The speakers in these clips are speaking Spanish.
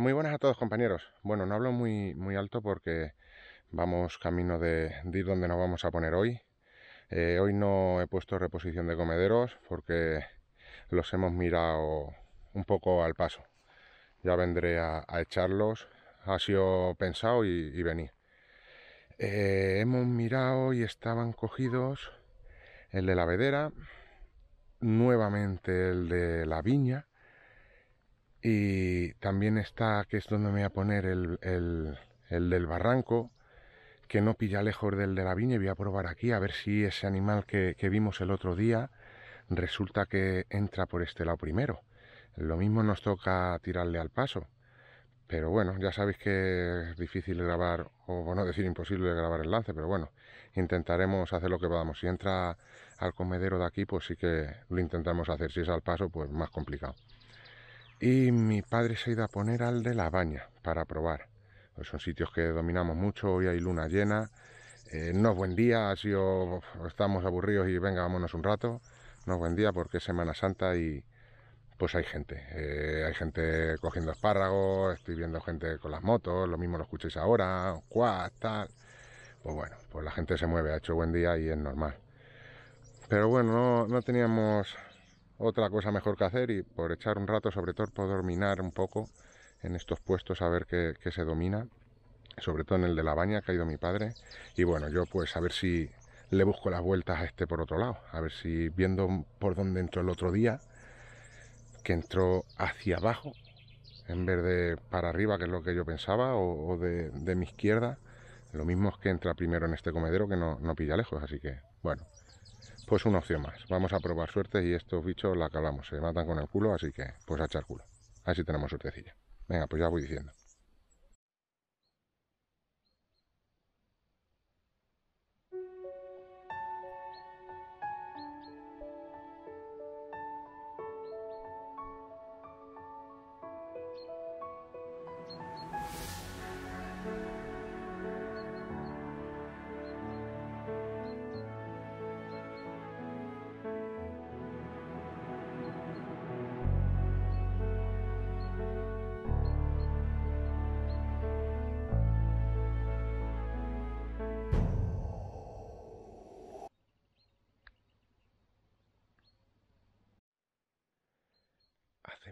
Muy buenas a todos compañeros. Bueno, no hablo muy, muy alto porque vamos camino de, ir donde nos vamos a poner hoy. Eh, hoy no he puesto reposición de comederos porque los hemos mirado un poco al paso. Ya vendré a, echarlos. Ha sido pensado y, venir. Eh, hemos mirado y estaban cogidos el de la vedera, nuevamente el de la viña y también está, que es donde me voy a poner el, del barranco, que no pilla lejos del de la viña y voy a probar aquí a ver si ese animal que, que vimos el otro día resulta que entra por este lado primero. Lo mismo nos toca tirarle al paso. Pero bueno, ya sabéis que es difícil grabar, o no decir imposible grabar el lance, pero bueno, intentaremos hacer lo que podamos. Si entra al comedero de aquí, pues sí que lo intentamos hacer. Si es al paso, pues más complicado. Y mi padre se ha ido a poner al de la baña para probar. Pues son sitios que dominamos mucho, hoy hay luna llena. Eh, no es buen día, ha sido, estamos aburridos y venga, vámonos un rato. No es buen día porque es Semana Santa y pues hay gente. Eh, hay gente cogiendo espárragos, estoy viendo gente con las motos, lo mismo lo escucháis ahora, quad, tal. Pues bueno, pues la gente se mueve, ha hecho buen día y es normal. Pero bueno, no, no teníamos otra cosa mejor que hacer y por echar un rato, sobre todo por dominar un poco en estos puestos, a ver qué, se domina, sobre todo en el de la baña que ha ido mi padre. Y bueno, yo pues a ver si le busco las vueltas a este por otro lado, a ver si viendo por dónde entró el otro día, que entró hacia abajo en vez de para arriba, que es lo que yo pensaba, o, de, mi izquierda. Lo mismo es que entra primero en este comedero que no, no pilla lejos, así que bueno, pues una opción más. Vamos a probar suerte y estos bichos la calamos, se matan con el culo, así que pues a echar culo. Así tenemos suertecilla. Venga, pues ya voy diciendo.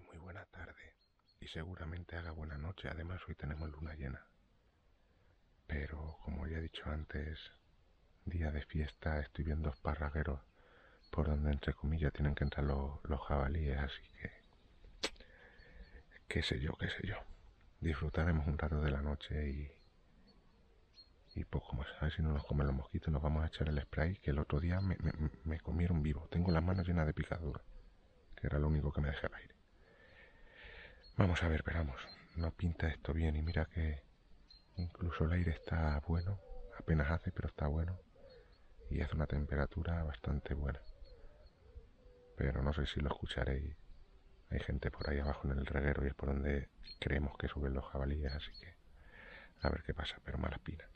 Muy buena tarde y seguramente haga buena noche. Además hoy tenemos luna llena. Pero como ya he dicho antes, día de fiesta, estoy viendo esparragueros por donde entre comillas tienen que entrar los, jabalíes, así que qué sé yo, qué sé yo. Disfrutaremos un rato de la noche y, y poco más. A si no nos comen los mosquitos, nos vamos a echar el spray que el otro día me, comieron vivo. Tengo las manos llenas de picadura, que era lo único que me dejé al aire. Vamos a ver, veramos. No pinta esto bien y mira que incluso el aire está bueno. Apenas hace, pero está bueno. Y hace una temperatura bastante buena. Pero no sé si lo escucharéis. Hay gente por ahí abajo en el reguero y es por donde creemos que suben los jabalíes, así que a ver qué pasa, pero mala espina.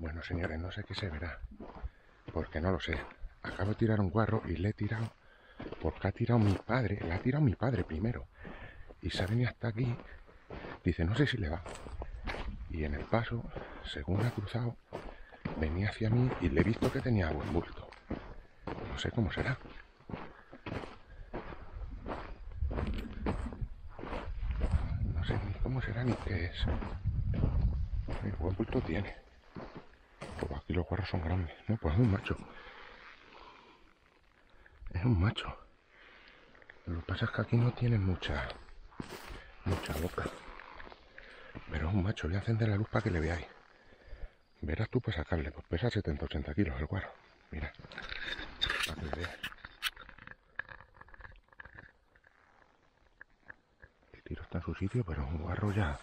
Bueno, señores, no sé qué se verá. Porque no lo sé. Acabo de tirar un guarro y le he tirado. Porque ha tirado mi padre. Le ha tirado mi padre primero. Y se ha venido hasta aquí. Dice, no sé si le va. Y en el paso, según ha cruzado, venía hacia mí y le he visto que tenía buen bulto. No sé cómo será. No sé ni cómo será ni qué es. El buen bulto tiene. Pues aquí los guarros son grandes. No, pues es un macho. Es un macho. Lo que pasa es que aquí no tienen mucha mucha boca. Pero es un macho, voy a encender la luz para que le veáis. Verás tú para sacarle, pues pesa 70-80 kilos el guarro. Mira, para que le veáis. El tiro está en su sitio, pero es un guarro ya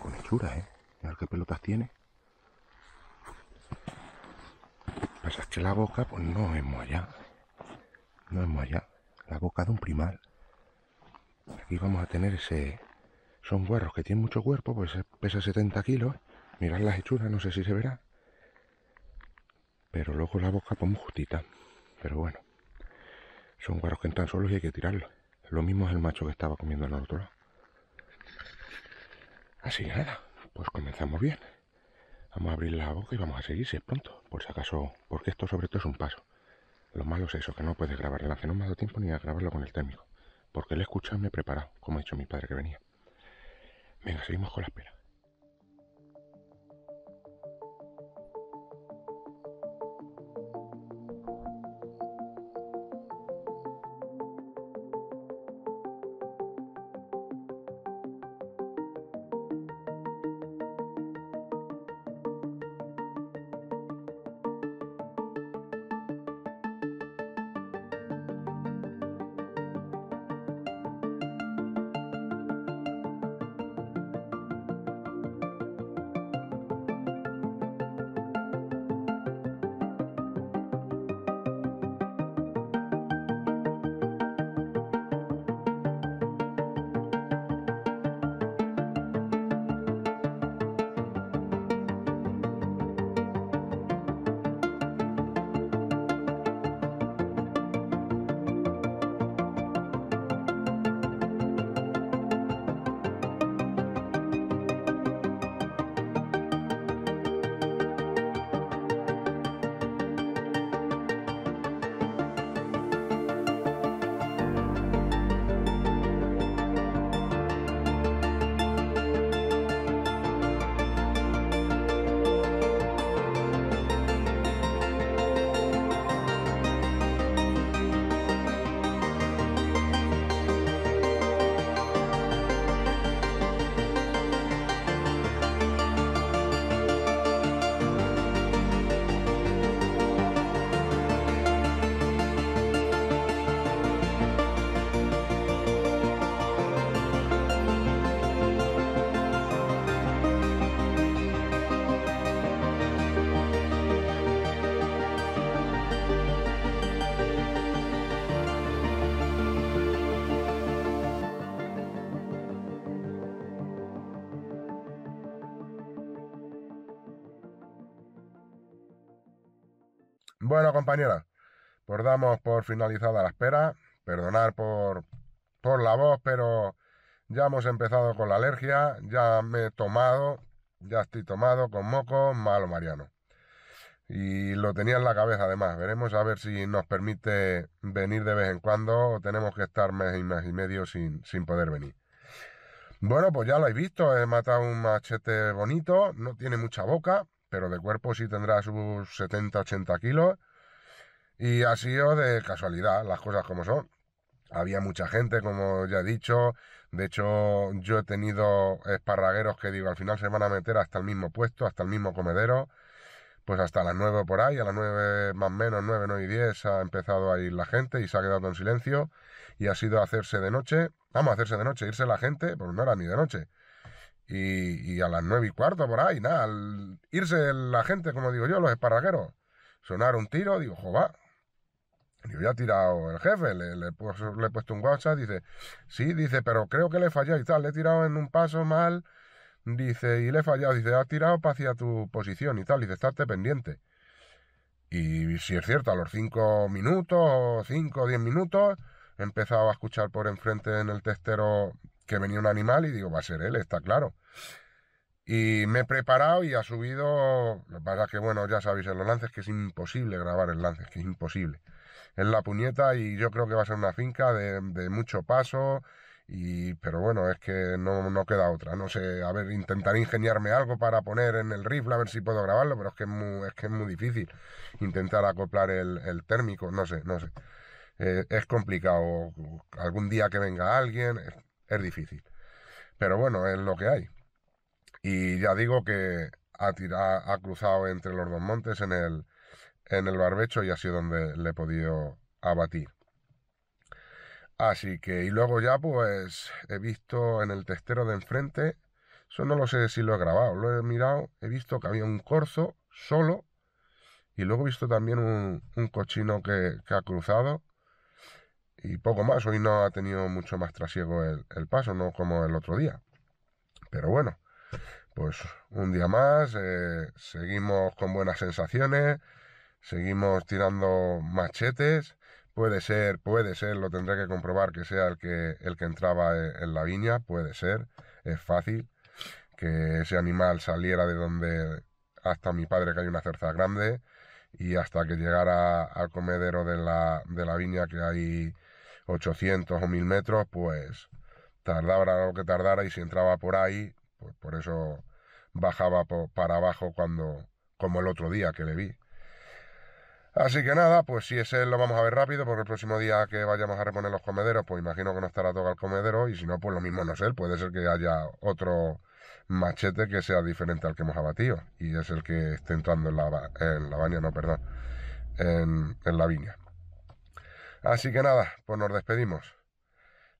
con hechura, ¿eh? Mira qué pelotas tiene. Pasa es que la boca, pues no es muy allá. No es muy allá. La boca de un primal. Aquí vamos a tener ese... Son guarros que tienen mucho cuerpo, pues pesa 70 kilos. Mirad las hechuras, no sé si se verá. Pero luego la boca pues muy justita. Pero bueno. Son guarros que entran solos y hay que tirarlos. Lo mismo es el macho que estaba comiendo en el otro lado. Así nada, pues comenzamos bien. Vamos a abrir la boca y vamos a seguir si es pronto. Por si acaso, porque esto sobre todo es un paso. Lo malo es eso, que no puedes grabar el lance. No me ha dado tiempo ni a grabarlo con el térmico porque le he escuchado y me he preparado, como ha dicho mi padre que venía. Venga, seguimos con la espera. Bueno, compañeras, pues damos por finalizada la espera. Perdonar por, por la voz, pero ya hemos empezado con la alergia. Ya me he tomado, ya estoy tomado con moco, malo Mariano. Y lo tenía en la cabeza además. Veremos a ver si nos permite venir de vez en cuando o tenemos que estar mes y mes y medio sin, sin poder venir. Bueno, pues ya lo habéis visto. He matado un machete bonito. No tiene mucha boca pero de cuerpo sí tendrá sus 70-80 kilos. Y ha sido de casualidad, las cosas como son. Había mucha gente, como ya he dicho. De hecho, yo he tenido esparragueros que digo, al final se van a meter hasta el mismo puesto, hasta el mismo comedero. Pues hasta las 9 por ahí, a las 9 más menos, 9, 9 y 10 ha empezado a ir la gente y se ha quedado en silencio. Y ha sido hacerse de noche. Vamos a hacerse de noche, irse la gente, pues no era ni de noche y, a las nueve y cuarto por ahí, nada, al irse la gente, como digo yo, los esparragueros, sonar un tiro, digo, jova. Digo, ya ha tirado el jefe, le, le, he puesto un WhatsApp, dice, sí, dice, pero creo que le he fallado y tal, le he tirado en un paso mal, dice, y le he fallado, dice, ha tirado para hacia tu posición y tal, dice, estate pendiente. Y si es cierto, a los cinco minutos, cinco o diez minutos, he empezado a escuchar por enfrente en el testero que venía un animal y digo, va a ser él, está claro. Y me he preparado y ha subido. Lo que pasa es que, bueno, ya sabéis, en los lances que es imposible grabar el lance, que es imposible. Es la puñeta y yo creo que va a ser una finca de, de mucho paso. Y, pero bueno, es que no, no, queda otra. No sé, a ver, intentaré ingeniarme algo para poner en el rifle, a ver si puedo grabarlo, pero es que es muy, que es muy difícil intentar acoplar el, el térmico, no sé, no sé. Eh, es complicado. Algún día que venga alguien, es, difícil. Pero bueno, es lo que hay. Y ya digo que ha, ha cruzado entre los dos montes en el, en el barbecho y ha sido donde le he podido abatir. Así que, y luego ya pues he visto en el testero de enfrente, eso no lo sé si lo he grabado, lo he mirado, he visto que había un corzo solo y luego he visto también un, un cochino que, ha cruzado y poco más, hoy no ha tenido mucho más trasiego el, paso, no como el otro día. Pero bueno, pues un día más, eh, seguimos con buenas sensaciones, seguimos tirando machetes. Puede ser, puede ser, lo tendré que comprobar que sea el que, el que entraba e, en la viña, puede ser, es fácil que ese animal saliera de donde hasta mi padre que hay una cerza grande y hasta que llegara al comedero de la, de la viña que hay 800 o 1000 metros, pues tardara lo que tardara y si entraba por ahí, pues por eso bajaba para abajo cuando, como el otro día que le vi. Así que nada, pues si es él lo vamos a ver rápido, porque el próximo día que vayamos a reponer los comederos, pues imagino que no estará todo el comedero, y si no, pues lo mismo no es él, puede ser que haya otro machete que sea diferente al que hemos abatido, y es el que esté entrando en la, en la baña, no, perdón, en, en la viña. Así que nada, pues nos despedimos.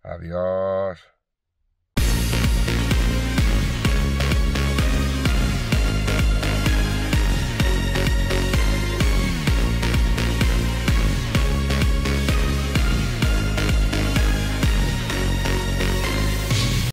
Adiós.